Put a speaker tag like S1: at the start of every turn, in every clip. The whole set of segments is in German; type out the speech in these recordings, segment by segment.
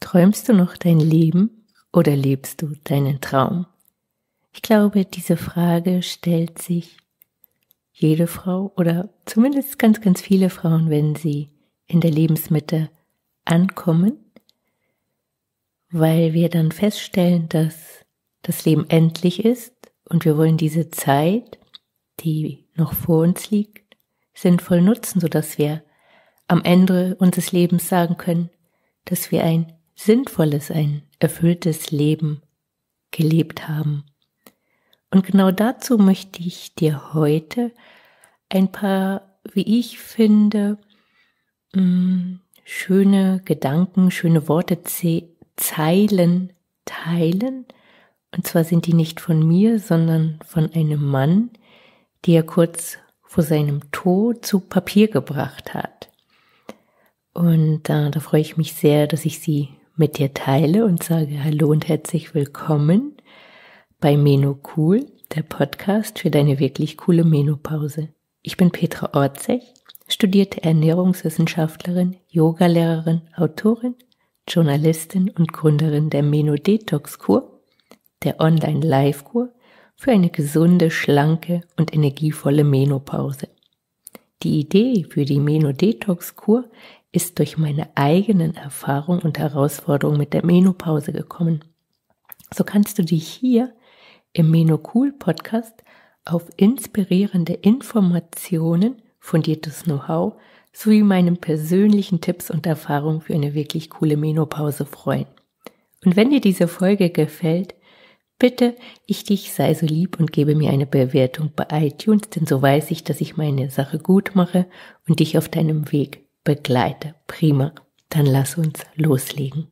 S1: Träumst du noch dein Leben oder lebst du deinen Traum? Ich glaube, diese Frage stellt sich jede Frau oder zumindest ganz, ganz viele Frauen, wenn sie in der Lebensmitte ankommen, weil wir dann feststellen, dass das Leben endlich ist und wir wollen diese Zeit, die noch vor uns liegt, sinnvoll nutzen, sodass wir am Ende unseres Lebens sagen können, dass wir ein sinnvolles, ein erfülltes Leben gelebt haben. Und genau dazu möchte ich dir heute ein paar, wie ich finde, mm, schöne Gedanken, schöne Worte, Zeilen teilen. Und zwar sind die nicht von mir, sondern von einem Mann, die er kurz vor seinem Tod zu Papier gebracht hat. Und äh, da freue ich mich sehr, dass ich sie mit dir teile und sage Hallo und herzlich willkommen bei Meno Cool, der Podcast für deine wirklich coole Menopause. Ich bin Petra Orzech, studierte Ernährungswissenschaftlerin, Yogalehrerin, Autorin, Journalistin und Gründerin der Meno Detox Kur, der Online Live Kur für eine gesunde, schlanke und energievolle Menopause. Die Idee für die Meno Detox Kur ist durch meine eigenen Erfahrungen und Herausforderungen mit der Menopause gekommen. So kannst du dich hier im Menocool Podcast auf inspirierende Informationen, fundiertes Know-how sowie meinen persönlichen Tipps und Erfahrungen für eine wirklich coole Menopause freuen. Und wenn dir diese Folge gefällt, bitte ich dich sei so lieb und gebe mir eine Bewertung bei iTunes, denn so weiß ich, dass ich meine Sache gut mache und dich auf deinem Weg begleite. Prima. Dann lass uns loslegen.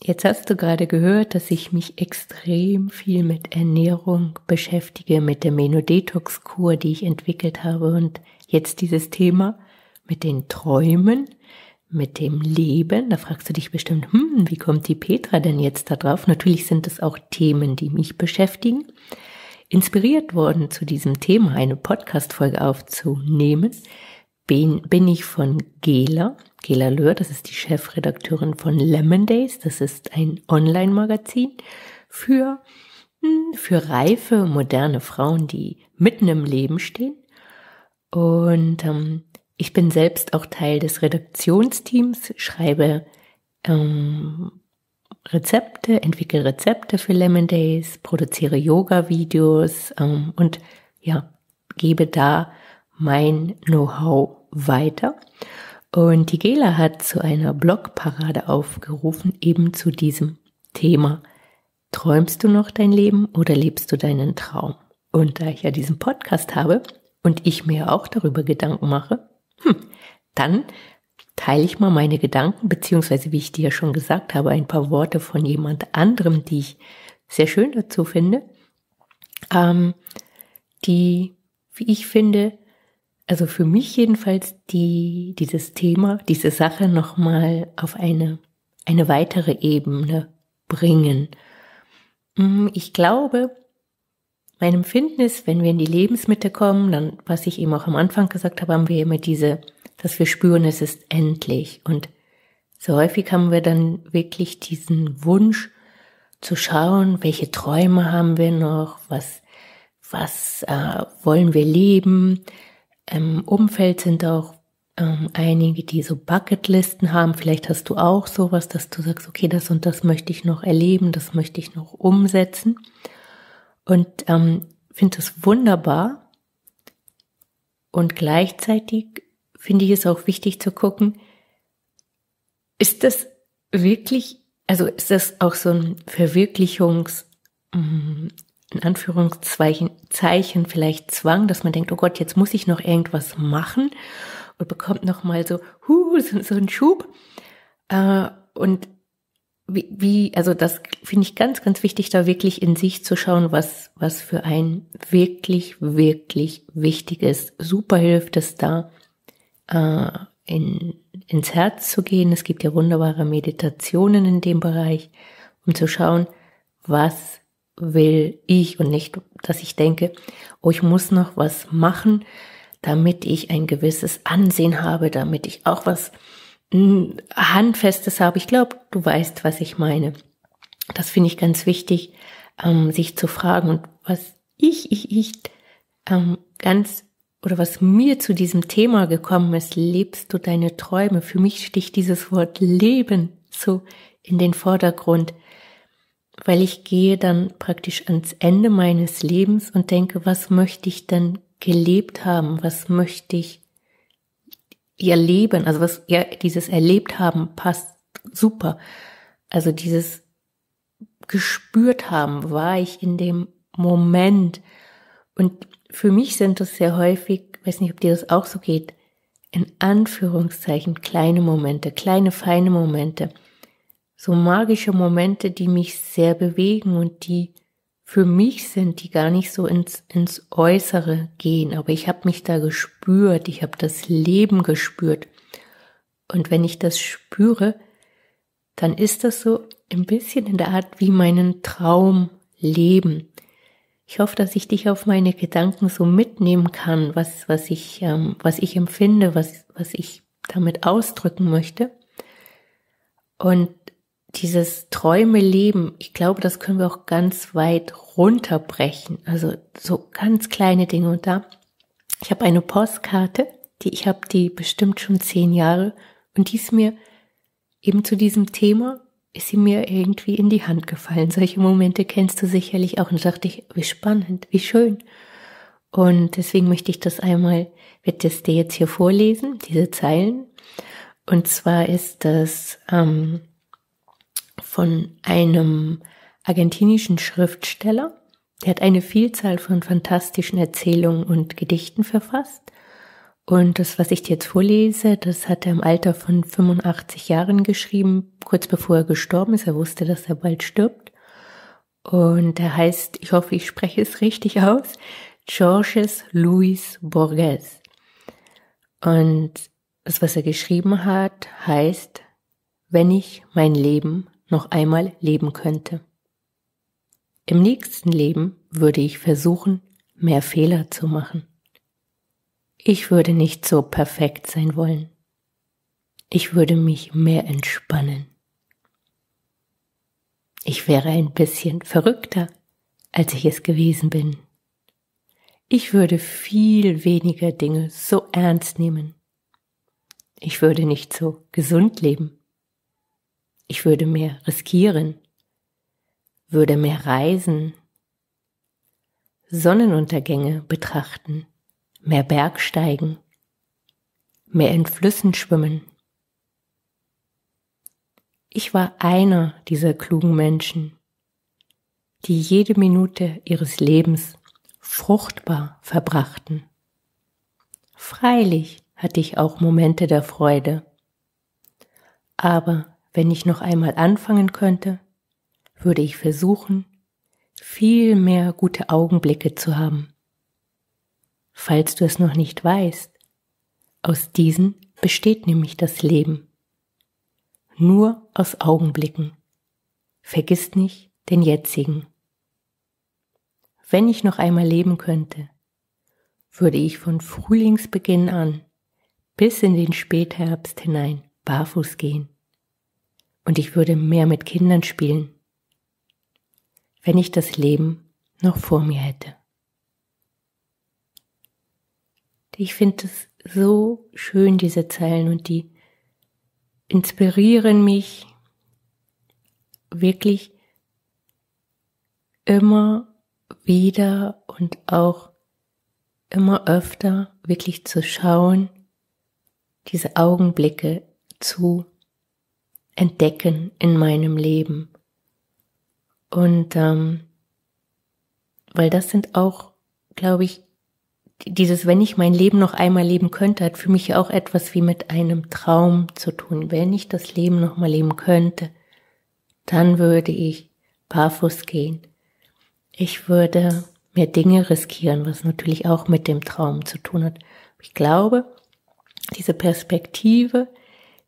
S1: Jetzt hast du gerade gehört, dass ich mich extrem viel mit Ernährung beschäftige, mit der Menodetox-Kur, die ich entwickelt habe und jetzt dieses Thema mit den Träumen mit dem Leben. Da fragst du dich bestimmt, hm, wie kommt die Petra denn jetzt da drauf? Natürlich sind es auch Themen, die mich beschäftigen. Inspiriert worden zu diesem Thema eine Podcast-Folge aufzunehmen, bin, bin ich von Gela, Gela Löhr, das ist die Chefredakteurin von Lemon Days, das ist ein Online-Magazin für, hm, für reife, moderne Frauen, die mitten im Leben stehen. Und ähm, ich bin selbst auch Teil des Redaktionsteams, schreibe ähm, Rezepte, entwickle Rezepte für Lemon Days, produziere Yoga-Videos ähm, und ja, gebe da mein Know-how weiter. Und die Gela hat zu einer Blogparade aufgerufen, eben zu diesem Thema. Träumst du noch dein Leben oder lebst du deinen Traum? Und da ich ja diesen Podcast habe und ich mir auch darüber Gedanken mache, hm, dann teile ich mal meine Gedanken, beziehungsweise wie ich dir schon gesagt habe, ein paar Worte von jemand anderem, die ich sehr schön dazu finde, ähm, die, wie ich finde, also für mich jedenfalls die, dieses Thema, diese Sache nochmal auf eine, eine weitere Ebene bringen. Hm, ich glaube, mein Empfinden ist, wenn wir in die Lebensmitte kommen, dann, was ich eben auch am Anfang gesagt habe, haben wir immer diese, dass wir spüren, es ist endlich. Und so häufig haben wir dann wirklich diesen Wunsch zu schauen, welche Träume haben wir noch, was, was äh, wollen wir leben. Im Umfeld sind auch ähm, einige, die so Bucketlisten haben. Vielleicht hast du auch sowas, dass du sagst, okay, das und das möchte ich noch erleben, das möchte ich noch umsetzen. Und ähm, finde es wunderbar. Und gleichzeitig finde ich es auch wichtig zu gucken, ist das wirklich, also ist das auch so ein Verwirklichungs, mm, in Anführungszeichen, Zeichen vielleicht Zwang, dass man denkt, oh Gott, jetzt muss ich noch irgendwas machen und bekommt noch mal so, huh, so, so einen Schub. Äh, und wie, wie also das finde ich ganz, ganz wichtig, da wirklich in sich zu schauen, was, was für ein wirklich, wirklich wichtig ist. Super hilft es da, äh, in, ins Herz zu gehen. Es gibt ja wunderbare Meditationen in dem Bereich, um zu schauen, was will ich und nicht, dass ich denke, oh, ich muss noch was machen, damit ich ein gewisses Ansehen habe, damit ich auch was Handfestes habe. Ich glaube, du weißt, was ich meine. Das finde ich ganz wichtig, ähm, sich zu fragen. Und was ich, ich, ich ähm, ganz oder was mir zu diesem Thema gekommen ist, lebst du deine Träume? Für mich sticht dieses Wort Leben so in den Vordergrund, weil ich gehe dann praktisch ans Ende meines Lebens und denke, was möchte ich denn gelebt haben? Was möchte ich erleben? Also was, ja, dieses erlebt haben passt super. Also dieses gespürt haben, war ich in dem Moment. Und für mich sind das sehr häufig, weiß nicht, ob dir das auch so geht, in Anführungszeichen kleine Momente, kleine feine Momente, so magische Momente, die mich sehr bewegen und die für mich sind, die gar nicht so ins, ins Äußere gehen. Aber ich habe mich da gespürt, ich habe das Leben gespürt. Und wenn ich das spüre, dann ist das so ein bisschen in der Art wie meinen Traum leben. Ich hoffe, dass ich dich auf meine Gedanken so mitnehmen kann, was, was ich, ähm, was ich empfinde, was, was ich damit ausdrücken möchte. Und dieses Träume leben, ich glaube, das können wir auch ganz weit runterbrechen. Also so ganz kleine Dinge. Und da, ich habe eine Postkarte, die ich habe die bestimmt schon zehn Jahre und die ist mir eben zu diesem Thema ist sie mir irgendwie in die Hand gefallen. Solche Momente kennst du sicherlich auch. Und dachte ich, wie spannend, wie schön. Und deswegen möchte ich das einmal, wird das dir jetzt hier vorlesen, diese Zeilen. Und zwar ist das ähm, von einem argentinischen Schriftsteller. Der hat eine Vielzahl von fantastischen Erzählungen und Gedichten verfasst. Und das, was ich dir jetzt vorlese, das hat er im Alter von 85 Jahren geschrieben, kurz bevor er gestorben ist. Er wusste, dass er bald stirbt. Und er heißt, ich hoffe, ich spreche es richtig aus, Georges Luis Borges. Und das, was er geschrieben hat, heißt, wenn ich mein Leben noch einmal leben könnte. Im nächsten Leben würde ich versuchen, mehr Fehler zu machen. Ich würde nicht so perfekt sein wollen. Ich würde mich mehr entspannen. Ich wäre ein bisschen verrückter, als ich es gewesen bin. Ich würde viel weniger Dinge so ernst nehmen. Ich würde nicht so gesund leben. Ich würde mehr riskieren, würde mehr reisen, Sonnenuntergänge betrachten. Mehr Bergsteigen, mehr in Flüssen schwimmen. Ich war einer dieser klugen Menschen, die jede Minute ihres Lebens fruchtbar verbrachten. Freilich hatte ich auch Momente der Freude, aber wenn ich noch einmal anfangen könnte, würde ich versuchen, viel mehr gute Augenblicke zu haben falls du es noch nicht weißt. Aus diesen besteht nämlich das Leben. Nur aus Augenblicken. Vergiss nicht den jetzigen. Wenn ich noch einmal leben könnte, würde ich von Frühlingsbeginn an bis in den Spätherbst hinein barfuß gehen. Und ich würde mehr mit Kindern spielen, wenn ich das Leben noch vor mir hätte. Ich finde es so schön, diese Zeilen, und die inspirieren mich wirklich immer wieder und auch immer öfter wirklich zu schauen, diese Augenblicke zu entdecken in meinem Leben. Und ähm, weil das sind auch, glaube ich, dieses, wenn ich mein Leben noch einmal leben könnte, hat für mich auch etwas wie mit einem Traum zu tun. Wenn ich das Leben noch mal leben könnte, dann würde ich barfuß gehen. Ich würde mehr Dinge riskieren, was natürlich auch mit dem Traum zu tun hat. Ich glaube, diese Perspektive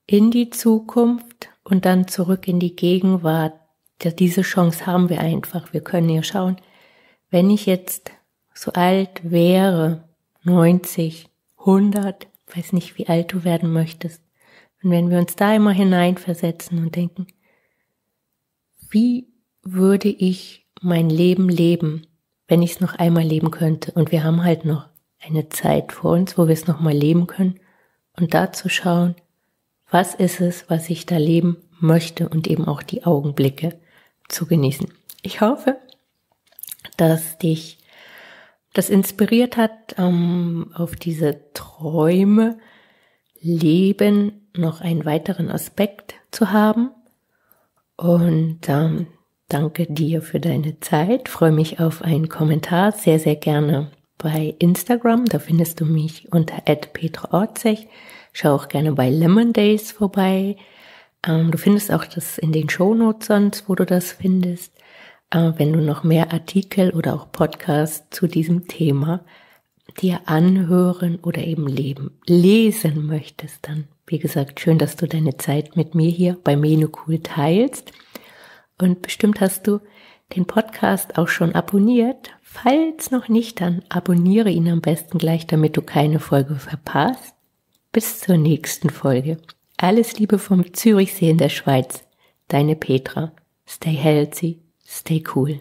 S1: in die Zukunft und dann zurück in die Gegenwart, diese Chance haben wir einfach. Wir können ja schauen, wenn ich jetzt so alt wäre, 90, 100, weiß nicht, wie alt du werden möchtest, und wenn wir uns da immer hineinversetzen und denken, wie würde ich mein Leben leben, wenn ich es noch einmal leben könnte? Und wir haben halt noch eine Zeit vor uns, wo wir es noch mal leben können und da zu schauen, was ist es, was ich da leben möchte und eben auch die Augenblicke zu genießen. Ich hoffe, dass dich das inspiriert hat, ähm, auf diese Träume Leben noch einen weiteren Aspekt zu haben. Und ähm, danke dir für deine Zeit. Freue mich auf einen Kommentar sehr, sehr gerne bei Instagram. Da findest du mich unter @petraorzech. Schau auch gerne bei Lemon Days vorbei. Ähm, du findest auch das in den Show Notes sonst, wo du das findest. Äh, wenn du noch mehr Artikel oder auch Podcasts zu diesem Thema dir anhören oder eben leben, lesen möchtest, dann, wie gesagt, schön, dass du deine Zeit mit mir hier bei Menukul teilst. Und bestimmt hast du den Podcast auch schon abonniert. Falls noch nicht, dann abonniere ihn am besten gleich, damit du keine Folge verpasst. Bis zur nächsten Folge. Alles Liebe vom Zürichsee in der Schweiz. Deine Petra. Stay healthy, stay cool.